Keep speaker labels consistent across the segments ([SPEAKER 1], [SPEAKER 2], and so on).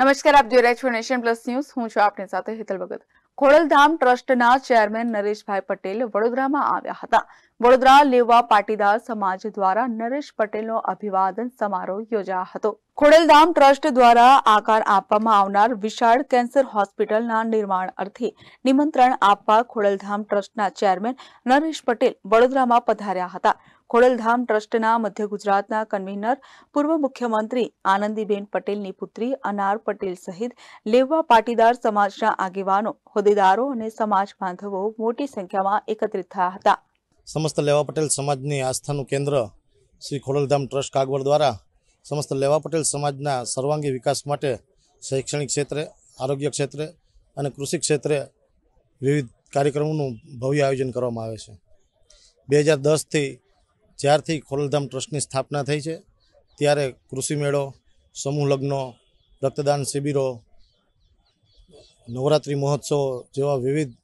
[SPEAKER 1] નમસ્કાર, આપ જોઈ રહ્યા છો નેશન પ્લસ ન્યૂઝ. હું છું આપની સાથે હેતલ ભગત. ખોડલધામ ટ્રસ્ટના ચેરમેન નરેશભાઈ પટેલ વડોદરામાં આવ્યા હતા. વડોદરા લેવા પાટીદાર સમાજ દ્વારા નરેશ પટેલનો અભિવાદન સમારોહ યોજાયો હતો. ખોડલધામ ટ્રસ્ટ દ્વારા આકાર આપવામાં આવનાર વિશાળ કેન્સર હોસ્પિટલના નિર્માણ અર્થે નિમંત્રણ આપવા ખોડલધામ ટ્રસ્ટના ચેરમેન નરેશ પટેલ વડોદરામાં પધાર્યા હતા. ખોડલધામ ટ્રસ્ટના મધ્ય ગુજરાતના કન્વીનર, પૂર્વ મુખ્યમંત્રી આનંદીબેન પટેલની પુત્રી અનાર પટેલ સહિત લેવા પાટીદાર સમાજના આગેવાનો, હોદ્દેદારો અને સમાજ બાંધવો મોટી સંખ્યામાં એકત્રિત થયા હતા.
[SPEAKER 2] સમસ્ત લેવા પટેલ સમાજની આસ્થાનું કેન્દ્ર શ્રી ખોડલધામ ટ્રસ્ટ કાગવડ દ્વારા સમસ્ત લેવા પટેલ સમાજના સર્વાંગી વિકાસ માટે શૈક્ષણિક ક્ષેત્રે, આરોગ્ય ક્ષેત્રે અને કૃષિ ક્ષેત્રે વિવિધ કાર્યક્રમોનું ભવ્ય આયોજન કરવામાં આવે છે. બે હજાર દસથી જ્યારથી ખોડલધામ ટ્રસ્ટની સ્થાપના થઈ છે, ત્યારે કૃષિ મેળો, સમૂહ લગ્નો, રક્તદાન શિબિરો, નવરાત્રિ મહોત્સવ જેવા વિવિધ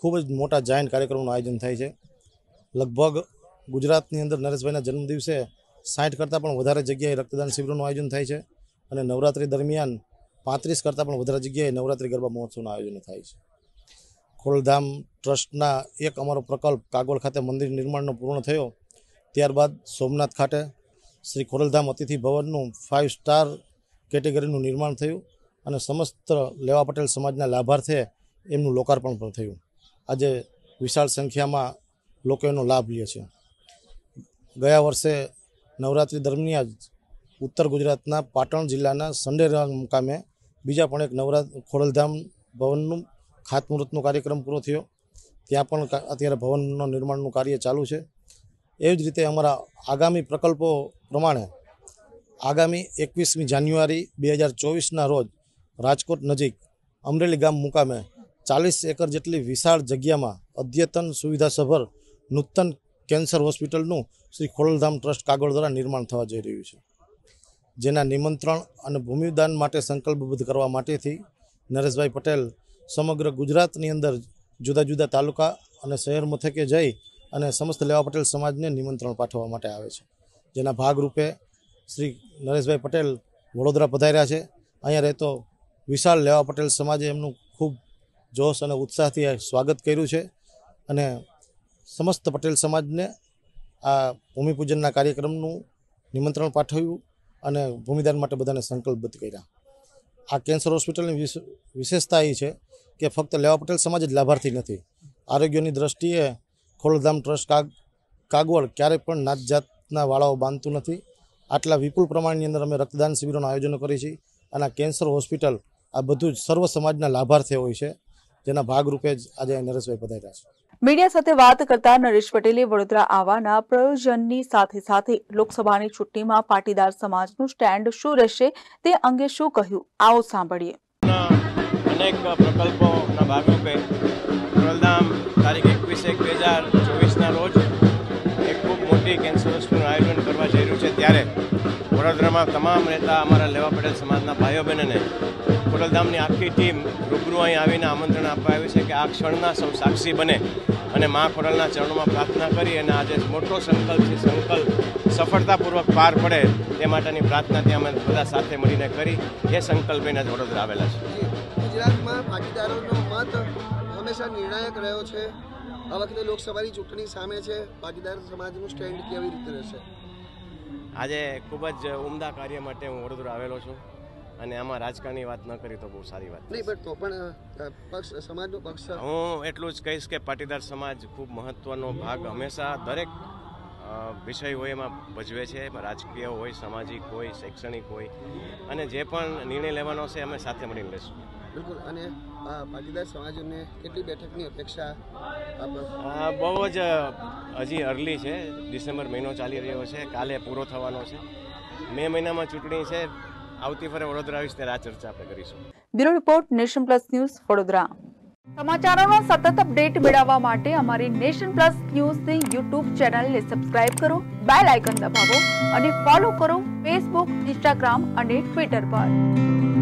[SPEAKER 2] ખૂબ જ મોટા જાયન્ટ કાર્યક્રમોનું આયોજન થાય છે. લગભગ ગુજરાતની અંદર નરેશભાઈના જન્મદિવસે સાઠ કરતાં પણ વધારે જગ્યાએ રક્તદાન શિબિરોનું આયોજન થાય છે અને નવરાત્રિ દરમિયાન પાંત્રીસ કરતાં પણ વધારે જગ્યાએ નવરાત્રિ ગરબા મહોત્સવનું આયોજન થાય છે. ખોલધામ ટ્રસ્ટના એક અમારો પ્રકલ્પ કાગોળ ખાતે મંદિર નિર્માણનો પૂર્ણ થયો. ત્યારબાદ સોમનાથ ખાતે શ્રી ખોરલધામ અતિથિ ભવનનું ફાઇવ સ્ટાર કેટેગરીનું નિર્માણ થયું અને સમસ્ત લેવા પટેલ સમાજના લાભાર્થે એમનું લોકાર્પણ પણ થયું. આજે વિશાળ સંખ્યામાં લોકો એનો લાભ લે છે. ગયા વર્ષે નવરાત્રિ દરમિયાન ઉત્તર ગુજરાતના પાટણ જિલ્લાના સંડેરા મુકામે બીજા પણ એક નવરાત ખોડલધામ ભવનનું ખાતમુહૂર્તનો કાર્યક્રમ પૂરો થયો. ત્યાં પણ અત્યારે ભવનનું નિર્માણનું કાર્ય ચાલુ છે. એવી જ રીતે અમારા આગામી પ્રકલ્પો પ્રમાણે આગામી એકવીસમી જાન્યુઆરી બે હજાર ચોવીસના રોજ રાજકોટ નજીક અમરેલી ગામ મુકામે ચાલીસ એકર જેટલી વિશાળ જગ્યામાં અદ્યતન સુવિધાસભર નૂતન કેન્સર હોસ્પિટલનું શ્રી ખોડલધામ ટ્રસ્ટ કાગળ દ્વારા નિર્માણ થવા જઈ રહ્યું છે. જેના નિમંત્રણ અને ભૂમિદાન માટે સંકલ્પબદ્ધ કરવા માટેથી નરેશભાઈ પટેલ સમગ્ર ગુજરાતની અંદર જુદા જુદા તાલુકા અને શહેર મથકે જઈ અને સમસ્ત લેવા પટેલ સમાજને નિમંત્રણ પાઠવવા માટે આવે છે. જેના ભાગરૂપે શ્રી નરેશભાઈ પટેલ વડોદરા પધાર્યા છે. અહીંયા રહેતો વિશાળ લેવા પટેલ સમાજે એમનું ખૂબ જોશ અને ઉત્સાહથી સ્વાગત કર્યું છે અને સમસ્ત પટેલ સમાજને આ ભૂમિપૂજનના કાર્યક્રમનું નિમંત્રણ પાઠવ્યું અને ભૂમિદાન માટે બધાને સંકલ્પબદ્ધ કર્યા. આ કેન્સર હોસ્પિટલની વિશ- વિશેષતા એ છે કે ફક્ત લેવા પટેલ સમાજ જ લાભાર્થી નથી. આરોગ્યની દ્રષ્ટિએ ખોલધામ ટ્રસ્ટ કાગ, કાગવડ ક્યારેય પણ નાત જાતના વાળાઓ બાંધતું નથી. આટલા વિપુલ પ્રમાણની અંદર અમે રક્તદાન શિબિરોનું આયોજન કરીએ છીએ અને કેન્સર હોસ્પિટલ આ બધું જ સર્વ સમાજના લાભાર્થી હોય છે. જેના ભાગરૂપે જ આજે નરેશભાઈ પધાર્યા છે.
[SPEAKER 1] મીડિયા સાથે વાત કરતા નરેશ પટેલે વડોદરા આવવાના પ્રયોજનની સાથે સાથે લોકસભાની ચૂંટણીમાં પાટીદાર સમાજનું સ્ટેન્ડ શું રહેશે તે અંગે શું કહ્યું? આવો સાંભળીએ.
[SPEAKER 3] ના અનેક પ્રકલ્પોના ભાગરૂપે ખોડલધામ તારીખ એકવીસ એક બે હજાર ચોવીસના રોજ એક ખૂબ મોટી કેન્સર હોસ્પિટલનું વડોદરામાં તમામ રહેતા અમારા લેવા પટેલ સમાજના ભાઈઓ બહેનોને ખોડલધામની આખી ટીમ રૂબરૂ અહીં આવીને આમંત્રણ આપવા આવ્યું છે કે આ ક્ષણના સૌ સાક્ષી બને અને મા ખોડલના ચરણોમાં પ્રાર્થના કરી અને આજે મોટો સંકલ્પ છે, સંકલ્પ સફળતાપૂર્વક પાર પડે તે માટેની પ્રાર્થના ત્યાં અમે બધા સાથે મળીને કરી. એ સંકલ્પ લઈને જ વડોદરા આવેલા છે.
[SPEAKER 4] ગુજરાતમાં ભાગીદારોનો મત હંમેશા નિર્ણાયક રહ્યો છે. આ વખતે લોકસભાની ચૂંટણી સામે છે. ભાગીદાર સમાજનું સ્ટેન્ડ કેવી રીતે રહેશે?
[SPEAKER 3] આજે ખૂબ જ ઉમદા કાર્ય માટે હું વડોદરા આવેલો છું અને આમાં રાજકારણની વાત ન કરી તો બહુ સારી વાત
[SPEAKER 4] નહીં પણ તો પણ પક્ષ સમાજનો પક્ષ
[SPEAKER 3] હું એટલું જ કહીશ કે પાટીદાર સમાજ ખૂબ મહત્વનો ભાગ હંમેશા દરેક વિષય હોય એમાં ભજવે છે રાજકીય હોય સામાજિક હોય શૈક્ષણિક હોય અને જે પણ નિર્ણય લેવાનો છે અમે સાથે મળીને લેશું
[SPEAKER 4] બિલકુલ અને પાટીદાર સમાજને કેટલી બેઠકની અપેક્ષા આપ?
[SPEAKER 3] બહુ જ હજી અર્લી છે. ડિસેમ્બર મહિનો ચાલી રહ્યો છે. કાલે પૂરો થવાનો છે. મે મહિનામાં ચૂંટણી છે. આવતી ફરે વડોદરા આવીશ ત્યારે આ ચર્ચા આપણે કરીશું.
[SPEAKER 1] Bureau report Nation Plus News Vadodara. સમાચારોનો સતત અપડેટ મેળવવા માટે અમારી નેશન પ્લસ ન્યૂઝની યુટ્યુબ ચેનલને સબસ્ક્રાઇબ કરો બેલ આઇકન દબાવો અને ફોલો કરો ફેસબુક ઇન્સ્ટાગ્રામ અને ટ્વિટર પર.